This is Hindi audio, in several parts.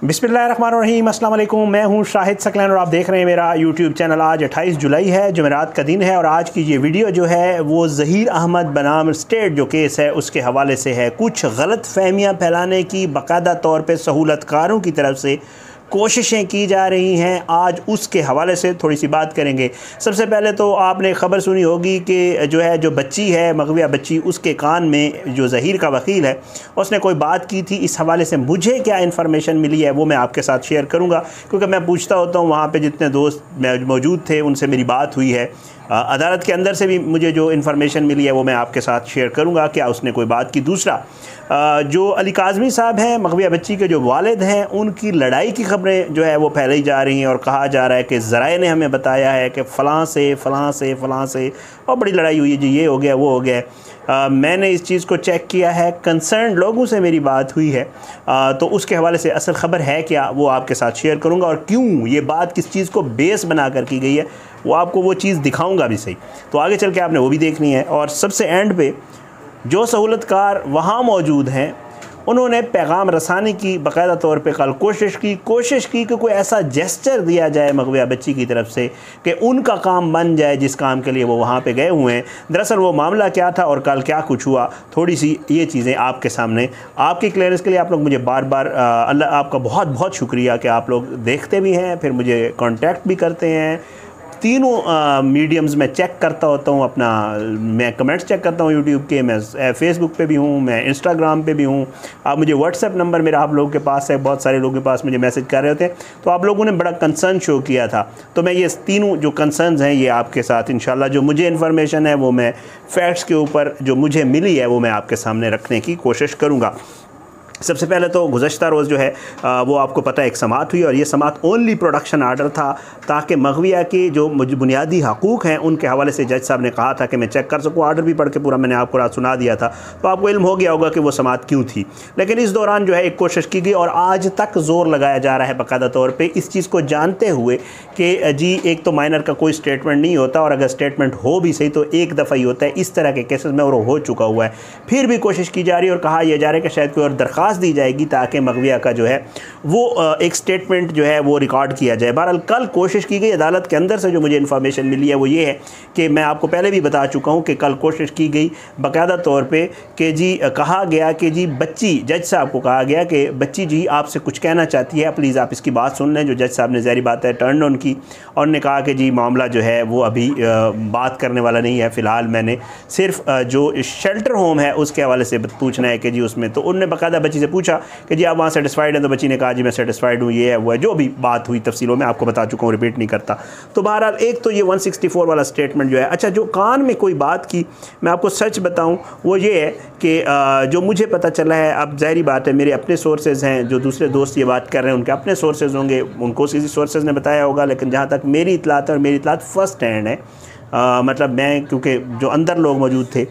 अस्सलाम वालेकुम मैं हूँ शाहिद सकलैन और आप देख रहे हैं मेरा यूट्यूब चैनल। आज 28 जुलाई है जुमेरात का दिन है और आज की ये वीडियो जो है, वो ज़हीर अहमद बनाम स्टेट, जो केस है, उसके हवाले से है। कुछ गलत फहमियाँ फैलाने की बाकायदा तौर पर सहूलतकारों की तरफ़ से कोशिशें की जा रही हैं। आज उसके हवाले से थोड़ी सी बात करेंगे। सबसे पहले तो आपने ख़बर सुनी होगी कि जो है, जो बच्ची है, मगविया बच्ची, उसके कान में जो ज़हीर का वकील है, उसने कोई बात की थी। इस हवाले से मुझे क्या इन्फॉर्मेशन मिली है, वो मैं आपके साथ शेयर करूँगा। क्योंकि मैं पूछता होता हूँ, वहाँ पर जितने दोस्त मौजूद थे, उनसे मेरी बात हुई है। अदालत के अंदर से भी मुझे जो इन्फॉर्मेशन मिली है वो मैं आपके साथ शेयर करूँगा क्या उसने कोई बात की। दूसरा जो अली काजमी साहब हैं मकबिया बच्ची के जो वालद हैं, उनकी लड़ाई की खबरें जो है वो फैलाई जा रही हैं और कहा जा रहा है कि ज़राए ने हमें बताया है कि फ़लाँ से फ़लाँ से फ़लाँ से, और बड़ी लड़ाई हुई है जी, ये हो गया, वो हो गया आ, मैंने इस चीज़ को चेक किया है कंसर्न लोगों से मेरी बात हुई है आ, तो उसके हवाले से असल ख़बर है क्या वो आपके साथ शेयर करूँगा और क्यों ये बात किस चीज़ को बेस बना कर की गई है वो आपको वो चीज़ दिखाऊँगा भी सही। तो आगे चल के आपने वो भी देखनी है और सबसे एंड पे जो सहूलतकार वहाँ मौजूद हैं उन्होंने पैगाम रसानी की, बाकायदा तौर पर कल कोशिश की कोशिश की कि कोई ऐसा जेस्चर दिया जाए मगविया बच्ची की तरफ़ से कि उनका काम बन जाए, जिस काम के लिए वो वहाँ पर गए हुए हैं। दरअसल वो मामला क्या था और कल क्या कुछ हुआ थोड़ी सी ये चीज़ें आपके सामने। आपकी क्लियरेंस के लिए आप लोग मुझे बार बार अल्लाह आपका बहुत बहुत शुक्रिया कि आप लोग देखते भी हैं, फिर मुझे कॉन्टैक्ट भी करते हैं। तीनों मीडियम्स में चेक करता होता हूँ अपना, मैं कमेंट्स चेक करता हूँ यूट्यूब के, मैं फेसबुक पे भी हूँ, मैं इंस्टाग्राम पे भी हूँ। आप मुझे व्हाट्सएप नंबर मेरा आप लोगों के पास है, बहुत सारे लोगों के पास मुझे मैसेज कर रहे होते हैं। तो आप लोगों ने बड़ा कंसर्न शो किया था। तो मैं ये तीनों जो कंसर्न हैं, ये आपके साथ इन जो मुझे इन्फॉर्मेशन है, वो मैं फैक्ट्स के ऊपर जो मुझे मिली है, वो मैं आपके सामने रखने की कोशिश करूँगा। सबसे पहले तो गुजशत रोज़ जो है वो आपको पता है, एक समात हुई और ये समात ओनली प्रोडक्शन आर्डर था, ताकि मगविया के जो बुनियादी हकूक़ हैं, उनके हवाले से जज साहब ने कहा था कि मैं चेक कर सकूँ आर्डर भी पढ़ के पूरा मैंने आपको रात सुना दिया था। तो आपको इल्म हो गया होगा कि वो समात क्यों थी। लेकिन इस दौरान जो है, एक कोशिश की गई और आज तक ज़ोर लगाया जा रहा है बाकायदा तौर पर इस चीज़ को जानते हुए कि जी, एक तो माइनर का कोई स्टेटमेंट नहीं होता और अगर स्टेटमेंट हो भी सही तो एक दफ़ा ही होता है। इस तरह के केसेस में और हो चुका हुआ है। फिर भी कोशिश की जा रही है और कहा यह जा रहा है कि शायद कोई और दरख्वास्त दरख्वास्त दी जाएगी ताकि मगविया का जो है, वो एक स्टेटमेंट जो है, वो रिकॉर्ड किया जाए। बहरहाल, कल कोशिश की गई, अदालत के अंदर से जो मुझे इन्फॉर्मेशन मिली है, वो ये है कि मैं आपको पहले भी बता चुका हूँ कि कल कोशिश की गई, बाकायदा तौर पर कि जी कहा गया कि जी, बच्ची, जज साहब को कहा गया कि, बच्ची जी, आपसे कुछ कहना चाहती है प्लीज़ आप इसकी बात सुन लें। जो जज साहब ने जहरी बात है टर्न ऑन की, और ने कहा कि जी, मामला जो है, वो अभी बात करने वाला नहीं है। फ़िलहाल मैंने सिर्फ़ जो शेल्टर होम है, उसके हवाले से पूछना है कि जी, उसमें तो उनने बाकायदा बच्ची से पूछा कि जी, आप वहाँ सेटिस्फाइड हैं? तो बच्ची ने कहा, जी, मैं सेटिस्फाइड हूँ, ये है, वो है। जो भी बात हुई तफसीलों में, आपको बता चुका हूँ रिपीट नहीं करता। तो बहरहाल, एक तो ये 164 वाला स्टेटमेंट जो है अच्छा जो कान में कोई बात की, मैं आपको सच बताऊँ, वो ये है कि जो मुझे पता चला है, अब जहरी बात है, मेरे अपने सोर्सेज हैं, जो दूसरे दोस्त ये बात कर रहे हैं, उनके अपने सोर्सेज होंगे, उनको किसी सोर्सेज ने बताया होगा, लेकिन जहाँ तक मेरी इतलात और मेरी इतलात फ़र्स्ट हैंड है आ, मतलब मैं क्योंकि जो अंदर लोग मौजूद थे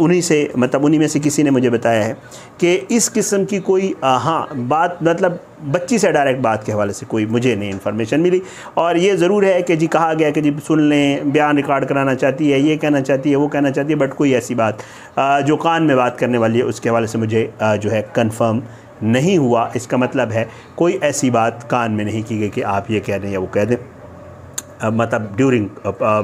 उन्हीं से मतलब उन्हीं में से किसी ने मुझे बताया है कि इस किस्म की कोई हाँ बात मतलब बच्ची से डायरेक्ट बात के हवाले से कोई मुझे नहीं इन्फॉर्मेशन मिली। और ये ज़रूर है कि जी कहा गया कि जी सुन लें बयान रिकॉर्ड कराना चाहती है ये कहना चाहती है वो कहना चाहती है बट कोई ऐसी बात जो कान में बात करने वाली है उसके हवाले से मुझे जो है कन्फर्म नहीं हुआ। इसका मतलब है कोई ऐसी बात कान में नहीं की गई कि आप ये कह दें या वो कह दें। मतलब ड्यूरिंग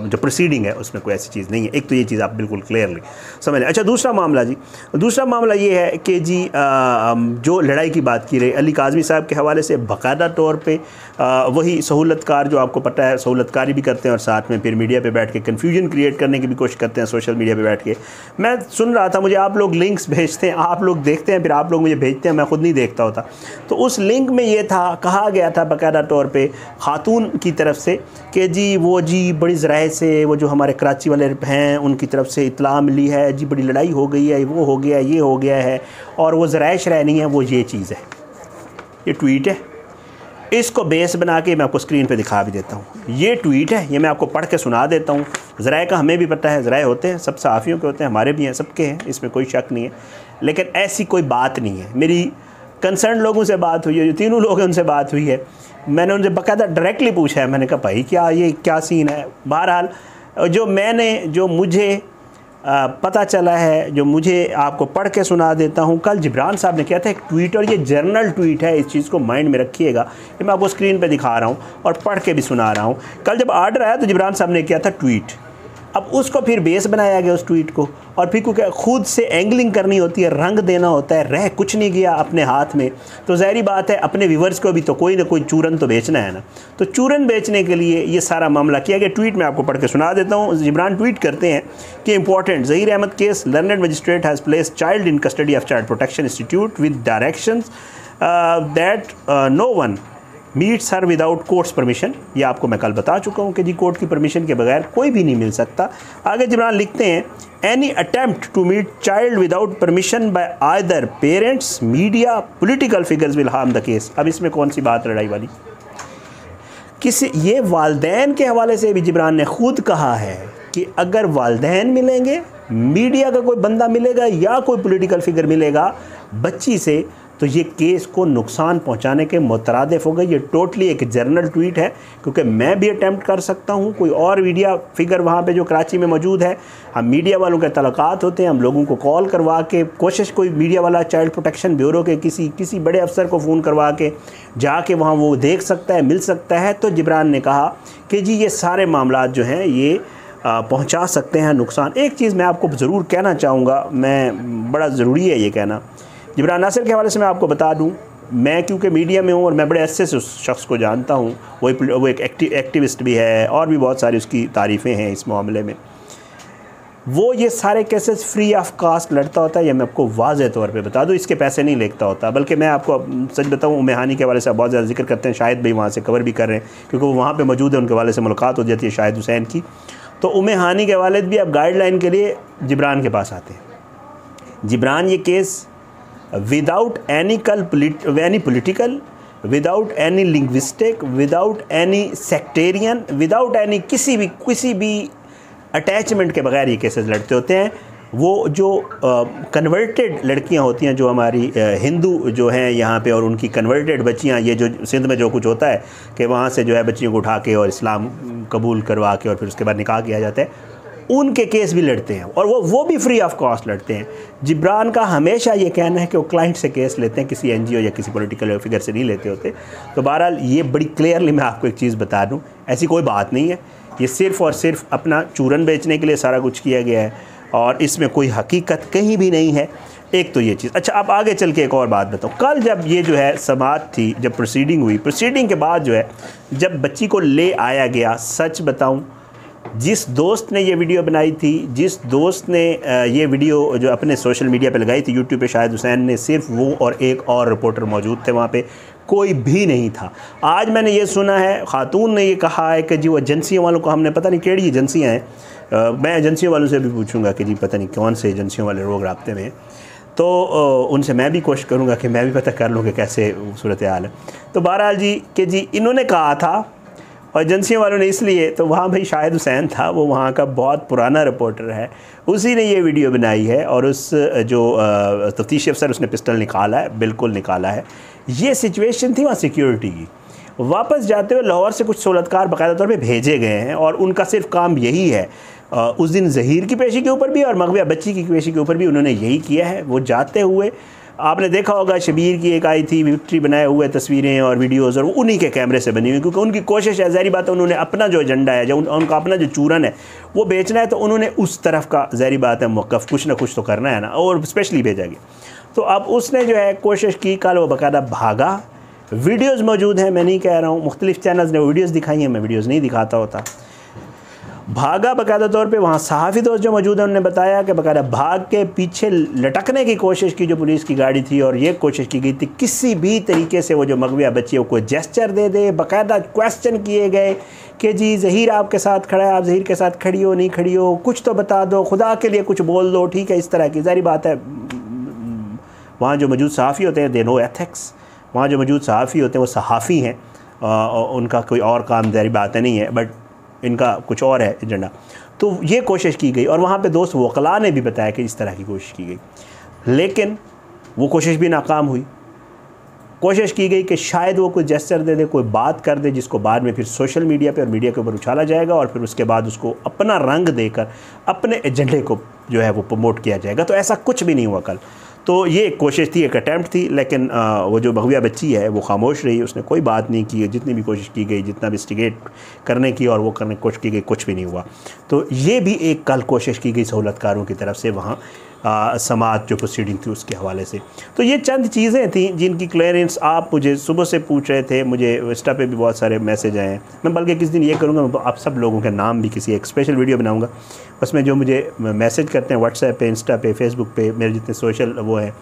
जो प्रोसीडिंग है, उसमें कोई ऐसी चीज़ नहीं है। एक तो ये चीज़ आप बिल्कुल क्लियरली समझ लें अच्छा दूसरा मामला जी, दूसरा मामला ये है कि जी जो लड़ाई की बात की रही, अली काजमी साहब के हवाले से बाकायदा तौर पर वही सहूलतकार जो आपको पता है, सहूलतकारी भी करते हैं और साथ में फिर मीडिया पर बैठ के कन्फ्यूज़न क्रिएट करने की भी कोशिश करते हैं सोशल मीडिया पर बैठ के। मैं सुन रहा था, मुझे आप लोग लिंक्स भेजते हैं, आप लोग देखते हैं, फिर आप लोग मुझे भेजते हैं, मैं खुद नहीं देखता होता। तो उस लिंक में ये था, कहा गया था बाकायदा तौर पर ख़ातून की तरफ़ से कि जी, वो जी बड़ी ज़राए से वो जो हमारे कराची वाले हैं, उनकी तरफ़ से इतला मिली है, जी बड़ी लड़ाई हो गई है वो हो गया, ये हो गया है, और वो ज़राए शराय नहीं है, वो ये चीज़ है। ये ट्वीट है। इसको बेस बना के मैं आपको स्क्रीन पे दिखा भी देता हूँ। ये ट्वीट है, ये मैं आपको पढ़ के सुना देता हूँ। ज़राए का हमें भी पता है, ज़राए होते हैं, सब सहाफ़ियों के होते हैं, हमारे भी हैं, सबके हैं, इसमें कोई शक नहीं है। लेकिन ऐसी कोई बात नहीं है। मेरी कंसर्न लोगों से बात हुई है जो तीनों लोग हैं उनसे बात हुई है। मैंने उनसे बाकायदा डायरेक्टली पूछा है। मैंने कहा, भाई, क्या ये, क्या सीन है? बहरहाल, जो मैंने, जो मुझे पता चला है, जो मुझे आपको पढ़ के सुना देता हूँ, कल जिब्रान साहब ने किया था एक ट्वीट और ये जर्नल ट्वीट है, इस चीज़ को माइंड में रखिएगा। कि मैं आपको स्क्रीन पे दिखा रहा हूँ और पढ़ के भी सुना रहा हूँ। कल जब आर्डर आया तो जिब्रान साहब ने किया था ट्वीट अब उसको फिर बेस बनाया गया उस ट्वीट को। और फिर क्योंकि खुद से एंगलिंग करनी होती है, रंग देना होता है, रह कुछ नहीं गया अपने हाथ में तो ज़ाहरी बात है अपने व्यूवर्स को भी तो कोई ना कोई चूरन तो बेचना है ना। तो चूरन बेचने के लिए ये सारा मामला किया गया। ट्वीट में आपको पढ़ के सुना देता हूँ। जिब्रान ट्वीट करते हैं कि important Zaheer Ahmed case learned magistrate has place child in custody of child protection institute with direction that no one meets her without court's permission ये आपको मैं कल बता चुका हूँ कि जी कोर्ट की परमिशन के बगैर कोई भी नहीं मिल सकता। आगे जिब्रान लिखते हैं any attempt to meet child without permission by other parents media political figures will harm the case अब इसमें कौन सी बात लड़ाई वाली? किसी, ये वालदेन के हवाले से भी जिब्रान ने खुद कहा है कि अगर वालदेन मिलेंगे मीडिया का कोई बंदा मिलेगा या कोई पॉलिटिकल फिगर मिलेगा, बच्ची से तो ये केस को नुकसान पहुँचाने के मुतरदफ हो गए। ये टोटली एक जर्नल ट्वीट है, क्योंकि मैं भी अटैम्प्ट कर सकता हूँ। कोई और मीडिया फिगर वहाँ पे जो कराची में मौजूद है, हम मीडिया वालों के तलक़ात होते हैं, हम लोगों को कॉल करवा के, कोशिश कोई मीडिया वाला चाइल्ड प्रोटेक्शन ब्यूरो के किसी किसी बड़े अफसर को फ़ोन करवा के जाके वहाँ वो देख सकता है, मिल सकता है। तो जबरान ने कहा कि जी, ये सारे मामला जो हैं, ये पहुँचा सकते हैं नुकसान। एक चीज़ मैं आपको ज़रूर कहना चाहूँगा, मैं, बड़ा ज़रूरी है ये कहना। जबरान नासिर के हवाले से मैं आपको बता दूँ, मैं क्योंकि मीडिया में हूँ और मैं बड़े अच्छे से उस शख्स को जानता हूँ वो वो एक एक्टिव एक्टिविस्ट भी है और भी बहुत सारी उसकी तारीफ़ें हैं इस मामले में। वो ये सारे केसेस फ्री ऑफ़ कास्ट लड़ता होता है, या मैं आपको वाज तौर पे बता दूँ, इसके पैसे नहीं लेता होता, बल्कि मैं आपको सच बताऊँ मेहानी के हवाले से बहुत ज़्यादा ज़िक्र करते हैं, शायद भाई वहाँ से कवर भी कर रहे हैं, क्योंकि वो वहाँ पर मौजूद है, उनके हवाले से मुलाकात हो जाती है शायद हुसैन की। तो उमे हानी के वालद भी अब गाइडलाइन के लिए जिब्रान के पास आते हैं। जिब्रान ये case without any any political, without any linguistic, without any sectarian, without any किसी भी किसी भी अटैचमेंट के बगैर ये केसेस लड़ते होते हैं। वो जो कन्वर्टेड लड़कियाँ होती हैं, जो हमारी हिंदू जो हैं यहाँ पे और उनकी कन्वर्टेड बच्चियाँ, ये जो सिंध में जो कुछ होता है कि वहाँ से जो है बच्चियों को उठा के और इस्लाम कबूल करवा के और फिर उसके बाद निकाह किया जाता है। उनके केस भी लड़ते हैं और वो वो भी फ्री ऑफ़ कॉस्ट लड़ते हैं। जिब्रान का हमेशा ये कहना है कि वो क्लाइंट से केस लेते हैं, किसी एनजीओ या किसी पॉलिटिकल फिगर से नहीं लेते होते। तो बहरहाल, ये बड़ी क्लियरली मैं आपको एक चीज़ बता दूँ, ऐसी कोई बात नहीं है। ये सिर्फ़ और सिर्फ़ अपना चूरन बेचने के लिए सारा कुछ किया गया है और इसमें कोई हकीकत कहीं भी नहीं है। एक तो ये चीज़। अच्छा अब आगे चल के एक और बात बताऊँ। कल जब ये जो है समात थी, जब प्रोसीडिंग हुई प्रोसीडिंग के बाद जो है, जब बच्ची को ले आया गया, सच बताऊँ जिस दोस्त ने ये वीडियो बनाई थी, जिस दोस्त ने ये वीडियो जो अपने सोशल मीडिया पे लगाई थी यूट्यूब पे शायद हुसैन ने, सिर्फ़ वो और एक और रिपोर्टर मौजूद थे वहाँ पे, कोई भी नहीं था। आज मैंने ये सुना है, ख़ातून ने ये कहा है कि जी वो एजेंसियों वालों को हमने पता नहीं केड़ी एजेंसियाँ हैं। मैं एजेंसियों वालों से भी पूछूँगा कि जी पता नहीं कौन से एजेंसियों वाले लोग रबते में तो उनसे मैं भी कोशिश करूँगा कि मैं भी पता कर लूँ कि कैसे सूरत हाल है। तो बहरहाल जी, कि जी इन्होंने कहा था और एजेंसियों वालों ने इसलिए तो वहाँ भाई शाहिद हुसैन था, वो वहाँ का बहुत पुराना रिपोर्टर है। उसी ने ये वीडियो बनाई है और उस जो तफ्तीश अफसर उसने पिस्टल निकाला है, बिल्कुल निकाला है। ये सिचुएशन थी वहाँ सिक्योरिटी की। वापस जाते हुए लाहौर से कुछ सहूलतकार बाकायदा तौर पर भेजे गए हैं और उनका सिर्फ़ काम यही है। उस दिन जहीर की पेशी के ऊपर भी और मगविया बच्ची की पेशी के ऊपर भी उन्होंने यही किया है। वो जाते हुए आपने देखा होगा शबीर की एक आई थी विक्ट्री बनाए हुए तस्वीरें और वीडियोज़ और उन्हीं के कैमरे से बनी हुई क्योंकि उनकी कोशिश है जहरी बात है उन्होंने अपना जो एजेंडा है जो उन, उनका अपना जो चूरन है वो बेचना है तो उन्होंने उस तरफ़ का जहरी बात है मौक़ कुछ ना कुछ तो करना है ना और स्पेशली भेजा गया तो अब उसने जो है कोशिश की कल वो बाकायदा भागा। वीडियोज़ मौजूद हैं मैं नहीं कह रहा हूँ मुख्तलिफ़ चैनल्स ने वीडियोज़ दिखाई हैं मैं वीडियोज़ नहीं दिखाता होता। भागा बाकायदा तौर पे, वहाँ सहाफ़ी दोस्त जो मौजूद हैं, उन्होंने बताया कि बाकायदा भाग के पीछे लटकने की कोशिश की जो पुलिस की गाड़ी थी और ये कोशिश की गई थी, किसी भी तरीके से वो जो मगविया बच्ची है कोई जेस्चर दे दे, बाकायदा क्वेश्चन किए गए कि जी, जहीर आपके साथ खड़ा है, आप जहीर के साथ खड़ी हो, नहीं खड़ी हो, कुछ तो बता दो, खुदा के लिए कुछ बोल दो, ठीक है, इस तरह की जारी बात है। वहाँ जो मौजूद सहाफ़ी होते हैं दे नो एथिक्स वहाँ जो मौजूद सहाफ़ी होते हैं, वो सहाफ़ी हैं उनका कोई और काम जारी बातें नहीं है बट इनका कुछ और है एजेंडा। तो ये कोशिश की गई और वहाँ पे दोस्त वकला ने भी बताया कि इस तरह की कोशिश की गई। लेकिन वो कोशिश भी नाकाम हुई। कोशिश की गई कि शायद वो कोई जेस्टर दे दे, कोई बात कर दे, जिसको बाद में फिर सोशल मीडिया पे और मीडिया के ऊपर उछाला जाएगा और फिर उसके बाद उसको अपना रंग देकर अपने एजेंडे को जो है वो प्रमोट किया जाएगा। तो ऐसा कुछ भी नहीं हुआ कल। तो ये एक कोशिश थी, एक अटैम्प्ट थी, लेकिन वो जो भगविया बच्ची है, वो खामोश रही, उसने कोई बात नहीं की, जितनी भी कोशिश की गई, जितना भी स्टिगेट करने की और वो करने की कोशिश की गई, कुछ भी नहीं हुआ। तो ये भी एक कल कोशिश की गई सहूलतकारों की तरफ़ से, वहाँ समाज जो प्रोसीडिंग थी उसके हवाले से। तो ये चंद चीज़ें थी जिनकी क्लियरेंस आप मुझे सुबह से पूछ रहे थे, मुझे इंस्टा पे भी बहुत सारे मैसेज आए हैं। मैं बल्कि किस दिन ये करूँगा आप सब लोगों के नाम भी किसी एक स्पेशल वीडियो बनाऊँगा। उसमें जो मुझे मैसेज करते हैं व्हाट्सएप पे इंस्टा पे फेसबुक पे, मेरे जितने सोशल वो हैं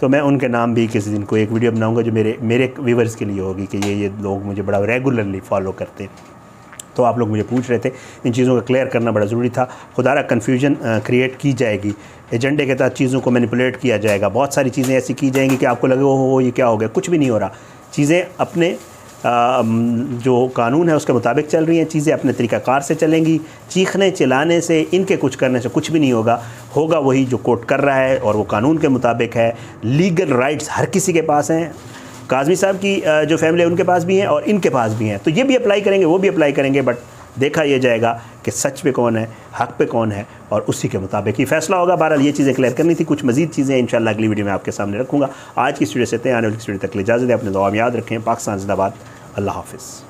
तो मैं उनके नाम भी किसी दिन को एक वीडियो बनाऊँगा जो मेरे मेरे व्यूवर्स के लिए होगी कि ये ये लोग मुझे बड़ा रेगुलरली फॉलो करते हैं। तो आप लोग मुझे पूछ रहे थे इन चीज़ों का क्लियर करना बड़ा ज़रूरी था। खुदारा कन्फ्यूज़न क्रिएट की जाएगी। एजेंडे के तहत चीज़ों को मैनिपुलेट किया जाएगा। बहुत सारी चीज़ें ऐसी की जाएँगी कि आपको लगे वो हो ये क्या हो गया? कुछ भी नहीं हो रहा। चीज़ें अपने आ, जो कानून है उसके मुताबिक चल रही हैं। चीज़ें अपने तरीक़ाकार से चलेंगी। चीखने चिल्लाने से इनके कुछ करने से कुछ भी नहीं होगा। होगा वही जो कोर्ट कर रहा है और वो कानून के मुताबिक है। लीगल राइट्स हर किसी के पास हैं। काजमी साहब की जो फैमिली है, उनके पास भी हैं और इनके पास भी हैं। तो ये भी अप्लाई करेंगे, वो भी अप्लाई करेंगे बट देखा यह जाएगा कि सच पे कौन है, हक पे कौन है, और उसी के मुताबिक ही फैसला होगा। बहरहाल ये चीज़ें क्लियर करनी थी, कुछ मजीद चीज़ें इंशाल्लाह अगली वीडियो में आपके सामने रखूँगा। आज की स्टूडियो से आने वाली स्टूडियो तक ले इजाज़त है अपने दवा याद रखें। पाकिस्तान जिंदाबाद, अल्लाह हाफिज़।